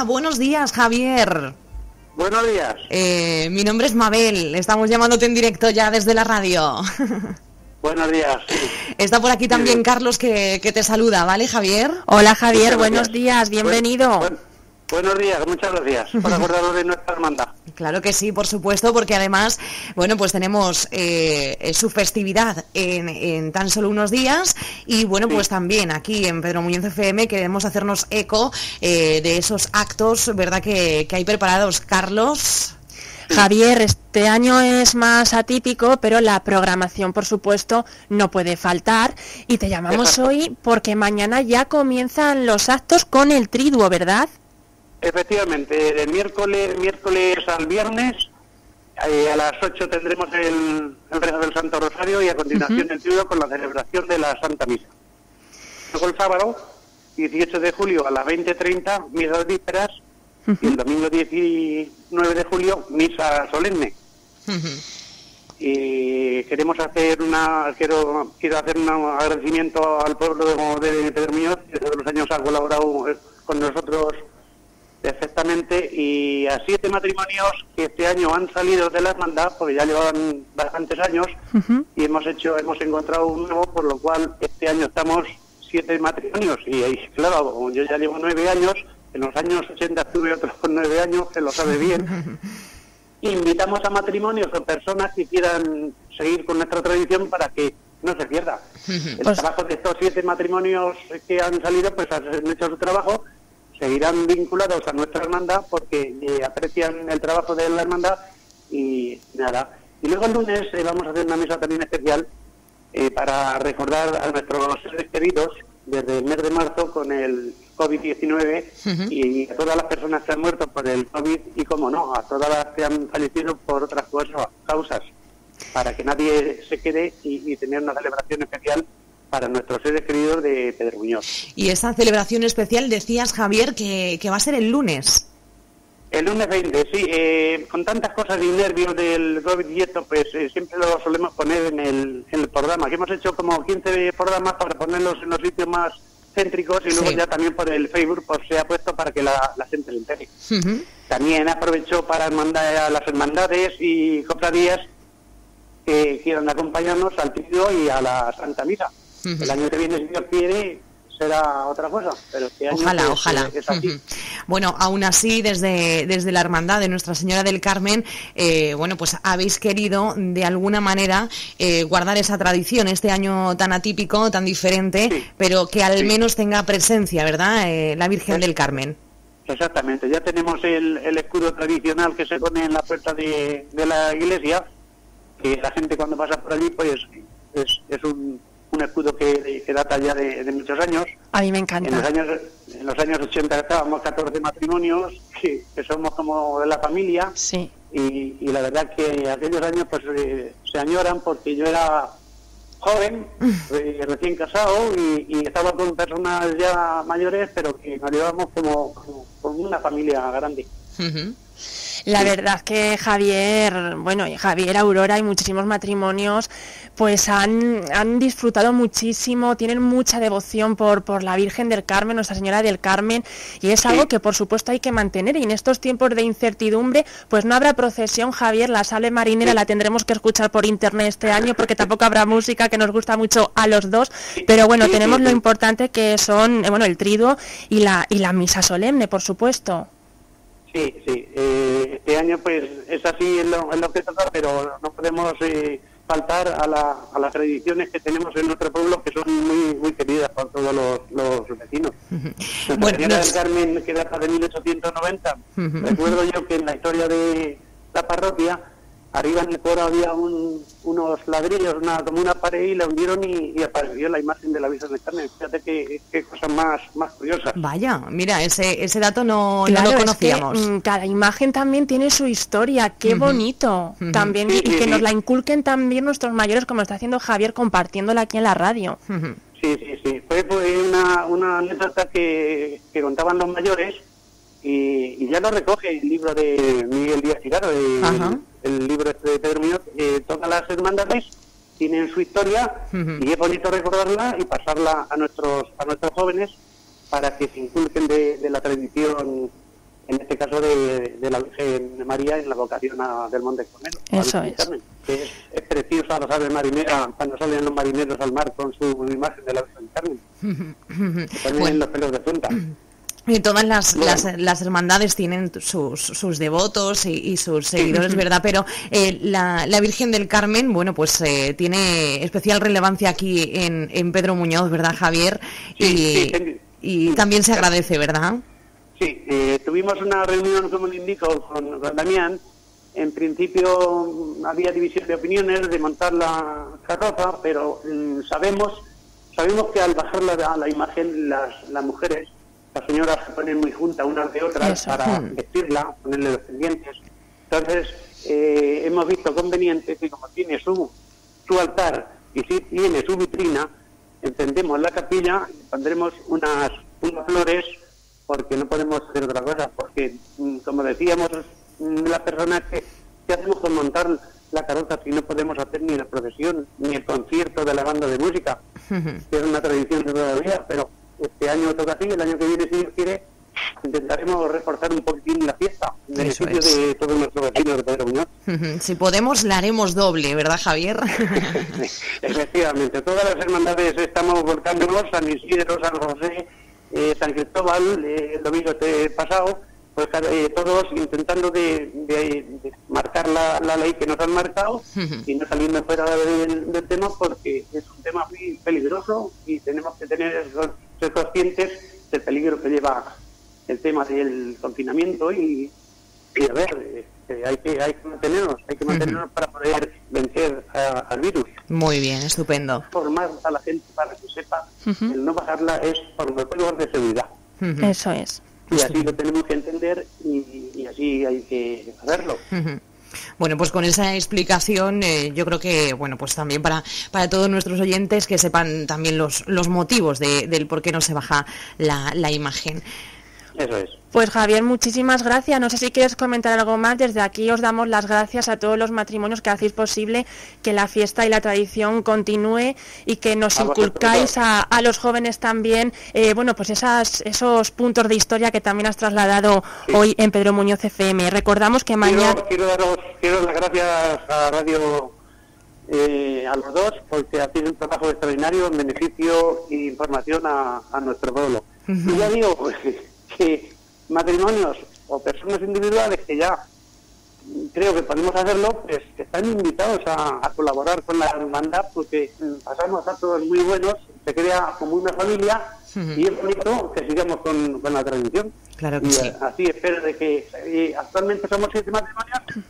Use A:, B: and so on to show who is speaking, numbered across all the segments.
A: Hola, buenos días, Javier.
B: Buenos días.
A: Eh, mi nombre es Mabel, estamos llamándote en directo ya desde la radio.
B: Buenos días.
A: Está por aquí también Carlos que, que te saluda, ¿vale, Javier?
C: Hola, Javier, buenos días, bienvenido.
B: Buenos días, muchas gracias por acordarnos de nuestra hermandad.
A: Claro que sí, por supuesto, porque además, bueno, pues tenemos eh, eh, su festividad en, en, tan solo unos días y bueno, pues también aquí en Pedro Muñoz FM queremos hacernos eco eh, de esos actos, ¿verdad?, que, que hay preparados. Carlos.
C: Javier, este año es más atípico, pero la programación, por supuesto, no puede faltar. Y te llamamos hoy porque mañana ya comienzan los actos con el triduo, ¿verdad?
B: Efectivamente, de miércoles, miércoles al viernes, eh, a las 8 tendremos el, el rezo del Santo Rosario y a continuación el triduo con la celebración de la Santa Misa. Luego el sábado, 18 de julio a las 20.30, misas vísperas y el domingo 19 de julio, misa solemne. Y queremos hacer una, quiero, quiero hacer un agradecimiento al pueblo de, de Pedro Muñoz, que todos los años ha colaborado con nosotros perfectamente y a siete matrimonios que este año han salido de la hermandad porque ya llevaban bastantes años y hemos hecho hemos encontrado un nuevo por lo cual este año estamos siete matrimonios y, y claro yo ya llevo nueve años en los años 80 tuve otros nueve años, que lo sabe bien. Invitamos a matrimonios o personas que quieran seguir con nuestra tradición para que no se pierda. El
C: Pues-
B: trabajo de estos siete matrimonios que han salido, pues han hecho su trabajo, seguirán vinculados a nuestra hermandad porque eh, aprecian el trabajo de la hermandad y nada. Y luego el lunes eh, vamos a hacer una misa también especial eh, para recordar a nuestros seres queridos desde el mes de marzo con el COVID-19 y a todas las personas que han muerto por el COVID y, como no, a todas las que han fallecido por otras cosas, causas, para que nadie se quede y, y tener una celebración especial para nuestros seres queridos de Pedro Muñoz.
A: Y esa celebración especial, decías, Javier, que, que va a ser el lunes.
B: El lunes 20, sí, eh, con tantas cosas y nervios del COVID y esto, pues eh, siempre lo solemos poner en el, en el programa, que hemos hecho como 15 programas para ponerlos en los sitios más céntricos y luego
A: Sí.
B: ya también por el Facebook pues, se ha puesto para que la, la gente se entere. También aprovecho para mandar a las hermandades y cofradías que quieran acompañarnos al triduo y a la Santa Misa. El año que viene, si Dios quiere, será otra cosa, pero este año
A: Ojalá,
B: pues,
A: ojalá.
B: eh, es así.
A: Ujú. Bueno, aún así, desde, desde la hermandad de Nuestra Señora del Carmen, eh, bueno, pues habéis querido de alguna manera eh, guardar esa tradición este año tan atípico, tan diferente,
B: Sí.
A: pero que al
B: Sí.
A: menos tenga presencia, ¿verdad? Eh, la Virgen del Carmen.
B: Exactamente, ya tenemos el, el escudo tradicional que se pone en la puerta de, de la iglesia, que la gente cuando pasa por allí, pues es, es un, un escudo que, que data ya de, de muchos años.
C: A mí me
B: En los
C: encanta.
B: años en los años 80 estábamos 14 matrimonios, que, que somos como de la familia,
C: Sí.
B: y, y la verdad que aquellos años pues eh, se añoran porque yo era joven, eh, recién casado y, y estaba con personas ya mayores, pero que nos llevamos como, como, como una familia grande.
A: Ujú.
C: La verdad que Javier, bueno, Javier, Aurora y muchísimos matrimonios, pues han, han disfrutado muchísimo, tienen mucha devoción por, por la Virgen del Carmen, Nuestra Señora del Carmen, y es algo que por supuesto hay que mantener. Y en estos tiempos de incertidumbre, pues no habrá procesión, Javier, la sale marinera la tendremos que escuchar por internet este año, porque tampoco habrá música que nos gusta mucho a los dos. Pero bueno, tenemos lo importante que son, eh, bueno, el triduo y la, y la misa solemne, por supuesto.
B: Sí, sí. eh, este año pues es así en lo, en lo que toca, pero no podemos eh, faltar a, la, a las tradiciones que tenemos en nuestro pueblo que son muy muy queridas por todos los, los vecinos. Nuestra
A: Bueno,
B: Señora
A: nos-
B: del Carmen, que data de 1890,
A: Ujú.
B: recuerdo yo que en la historia de la parroquia, arriba en el coro había un- unos ladrillos, una, como una pared y la hundieron y, y apareció la imagen de la Virgen del Carmen. Fíjate qué, qué cosas más, más curiosas.
A: Vaya, mira, ese, ese dato no, no
C: Claro,
A: lo
C: es
A: conocíamos.
C: que, mm, cada imagen también tiene su historia, qué bonito. También
B: Sí,
C: y
B: sí,
C: que
B: sí.
C: nos la inculquen también nuestros mayores, como está haciendo Javier compartiéndola aquí en la radio.
A: Ujú.
B: Sí, sí, sí. Fue pues, una, una anécdota que, que contaban los mayores y, y ya lo recoge el libro de Miguel Díaz Tirado, el, el libro este de Pedro Muñoz. eh, todas las hermandades tienen su historia y es bonito recordarla y pasarla a nuestros a nuestros jóvenes para que se inculquen de, de la tradición en este caso de, la Virgen de María en la vocación del Monte Carmelo.
C: Eso es.
B: es. es. preciosa las aves marineras, cuando salen los marineros al mar con su imagen de la Virgen Carmen. También los pelos de punta.
A: Y todas las, las, hermandades tienen sus, sus devotos y, sus seguidores, ¿verdad? Pero eh, la, la, Virgen del Carmen, bueno, pues eh, tiene especial relevancia aquí en, en Pedro Muñoz, ¿verdad, Javier? y, y también se agradece, ¿verdad?
B: Sí, eh, tuvimos una reunión, como le indico, con, Damián. En principio mm, había división de opiniones de montar la carroza, pero mm, sabemos sabemos que al bajar la, la imagen las, las mujeres, las señoras se ponen muy juntas unas de otras para hmm. vestirla, ponerle los pendientes. Entonces eh, hemos visto conveniente que como tiene su, su altar y si tiene su vitrina, encendemos la capilla, pondremos unas, unas flores porque no podemos hacer otra cosa, porque, mm, como decíamos, mm, la persona que, ¿qué hacemos con montar la carroza si no podemos hacer ni la procesión, ni el concierto de la banda de música, que es una tradición de todavía, pero este año toca así, el año que viene, si Dios quiere, intentaremos reforzar un poquitín la fiesta, en beneficio de todos nuestros vecinos de Pedro Muñoz.
A: Si podemos, la haremos doble, ¿verdad, Javier?
B: Efectivamente, todas las hermandades estamos volcándonos, San Isidro, San José, eh, San Cristóbal eh, el domingo este pasado, pues eh, todos intentando de, marcar la, ley que nos han marcado y no saliendo fuera del, tema porque es un tema muy peligroso y tenemos que tener ser conscientes del peligro que lleva el tema del confinamiento y, y a ver, hay que, hay que mantenernos, hay que mantenernos para poder vencer al virus.
A: Muy bien, estupendo.
B: Formar a la gente para que sepa el no bajarla es por motivos de seguridad.
C: Eso es.
B: Y así lo tenemos que entender y, así hay que hacerlo.
A: Bueno, pues con esa explicación eh, yo creo que, bueno, pues también para, para todos nuestros oyentes que sepan también los, los motivos de, del por qué no se baja la, la imagen.
B: Eso es.
C: Pues Javier, muchísimas gracias. No sé si quieres comentar algo más. Desde aquí os damos las gracias a todos los matrimonios que hacéis posible que la fiesta y la tradición continúe y que nos inculcáis a, los jóvenes también, eh, bueno, pues esas, esos puntos de historia que también has trasladado hoy en Pedro Muñoz FM. Recordamos que mañana...
B: Quiero, daros quiero dar las gracias a Radio eh, a los dos porque hacéis un trabajo extraordinario en beneficio e información a, nuestro pueblo. Y ya digo que matrimonios o personas individuales que ya creo que podemos hacerlo, pues están invitados a, colaborar con la hermandad porque pasamos a todos muy buenos, se crea como una familia y es bonito que sigamos con, la tradición.
A: Claro que
B: y
A: sí.
B: así espero de que actualmente somos siete matrimonios,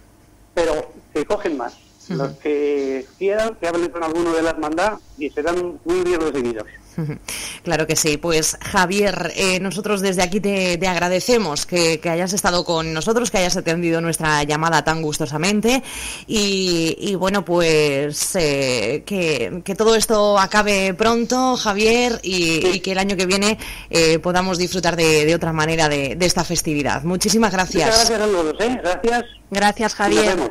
B: pero que cogen más. Los que quieran, que hablen con alguno de la hermandad y serán muy bien recibidos.
A: Claro que sí. Pues Javier, eh, nosotros desde aquí te, agradecemos que, hayas estado con nosotros, que hayas atendido nuestra llamada tan gustosamente y, bueno, pues eh, que, todo esto acabe pronto, Javier, y, que el año que viene eh, podamos disfrutar de, otra manera de, esta festividad. Muchísimas gracias.
B: gracias a todos. Gracias.
C: Gracias, Javier.